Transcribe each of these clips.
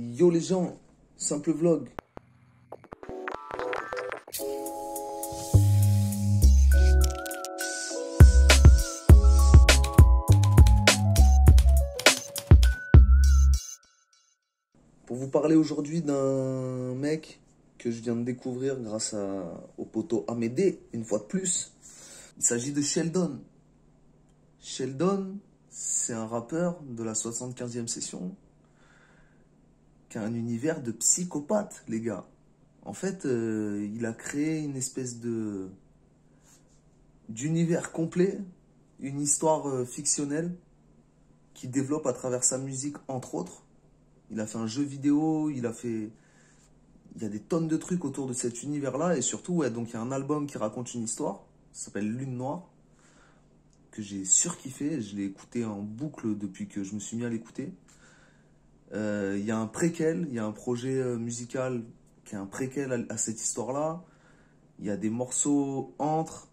Yo les gens, simple vlog. Pour vous parler aujourd'hui d'un mec que je viens de découvrir grâce à, au poteau Amédée, une fois de plus. Il s'agit de Sheldon. Sheldon, c'est un rappeur de la 75e session qui un univers de psychopathe, les gars. En fait, euh, il a créé une espèce de d'univers complet, une histoire euh, fictionnelle qui développe à travers sa musique, entre autres. Il a fait un jeu vidéo, il a fait... Il y a des tonnes de trucs autour de cet univers-là, et surtout, donc il y a un album qui raconte une histoire, ça s'appelle Lune Noire, que j'ai surkiffé, je l'ai écouté en boucle depuis que je me suis mis à l'écouter. Euh, Il y a un préquel, il y a un projet euh, musical qui est un préquel à, cette histoire-là. Il y a des morceaux entre.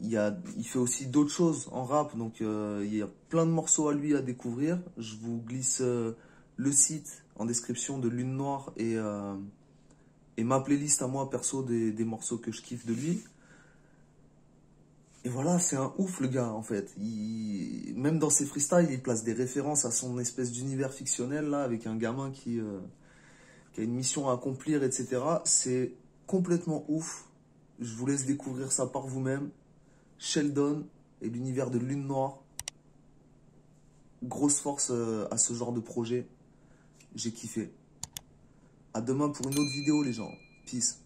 Il, y a, il fait aussi d'autres choses en rap, donc euh, il y a plein de morceaux à lui à découvrir. Je vous glisse euh, le site en description de Lune Noire et, euh, et ma playlist à moi perso des, des morceaux que je kiffe de lui. Et voilà, c'est un ouf le gars en fait. Même dans ses freestyles, il place des références à son espèce d'univers fictionnel là, avec un gamin qui, euh, qui a une mission à accomplir, etc. C'est complètement ouf. Je vous laisse découvrir ça par vous-même. Sheldon et l'univers de Lune Noire. Grosse force euh, à ce genre de projet. J'ai kiffé. À demain pour une autre vidéo les gens. Peace.